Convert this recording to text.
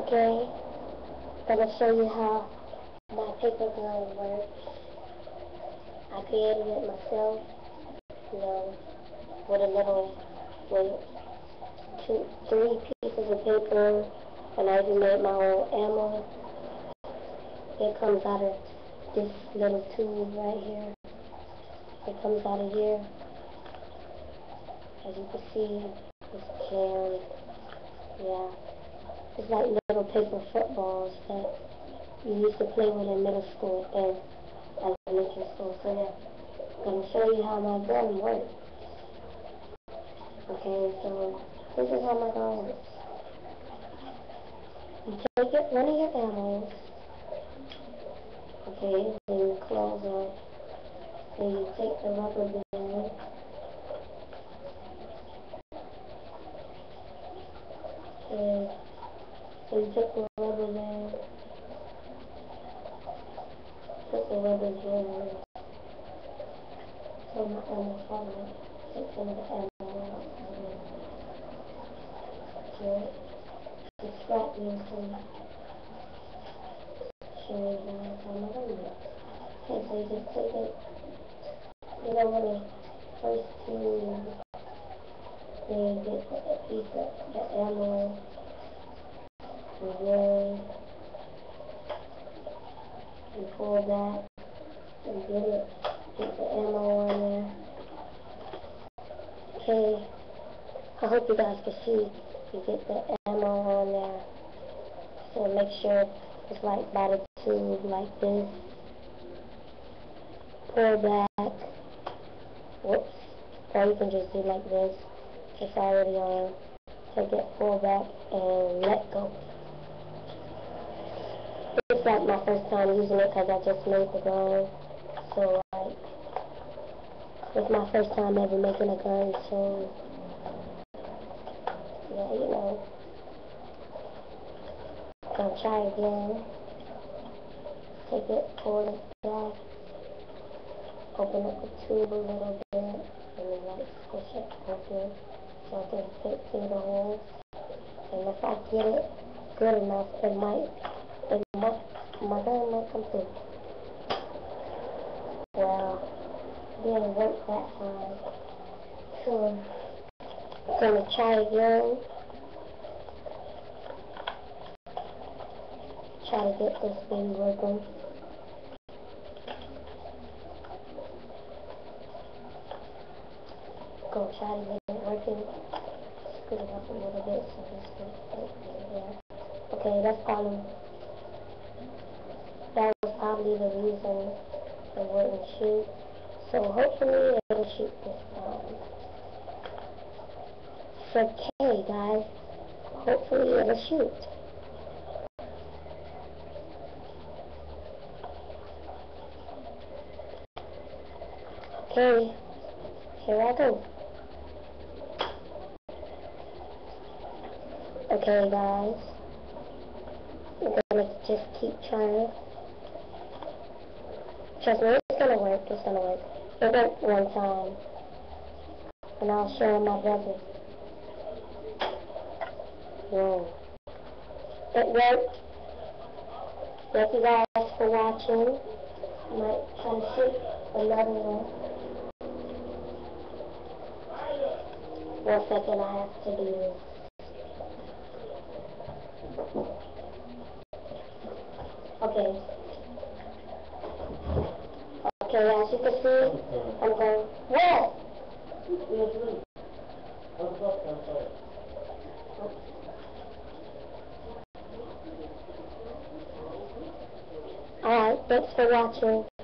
Okay, I'm gonna show you how my paper gun works. I created it myself, you know, with a little, with two, three pieces of paper, and I even made my own ammo. It comes out of this little tube right here. It comes out of here. As you can see, it's jammed. Yeah. It's like little paper footballs that you used to play with in middle school and elementary school. So yeah, I'm gonna show you how my gun works. Okay, so this is how my gun works. You take it, one of your ammo. Okay, then you close up. Then you take the rubber band. And so you take the rubber band, put the rubber band, so my ammo falling, take some of the ammo out, okay, distract me from showing you how my gun works. Okay, so you just take it, you don't want to first to then get a piece of the ammo and pull that and get it, get the ammo on there. Okay, I hope you guys can see you get the ammo on there. So make sure it's like by the tube like this. Pull back. Whoops. Or you can just do like this. It's already on. Take it, pull back, and let go. It's like my first time using it because I just made the gun. So like, it's my first time ever making a gun, so yeah, you know. Gonna try again. Take it, pull it back, open up the tube a little bit, and then like push it open so I can fit through the holes. And if I get it good enough, it might and my gun might come through. Well, didn't work that hard. So, I'm gonna try again. Try to get this thing working. Go try to get it working. Scoot it up a little bit so this there. Okay, that's probably probably the reason it wouldn't shoot. So hopefully it'll shoot this guys, hopefully it'll shoot. Okay, here I go. Okay guys, I'm gonna just keep trying. Trust me, it's gonna work, it's gonna work. It worked one time. And I'll show my brother. Whoa. It worked. Thank you guys for watching. I might to shoot another one. One second, I have to do this. Okay. Okay, you can see, I'm going, whoa! Alright, thanks for watching.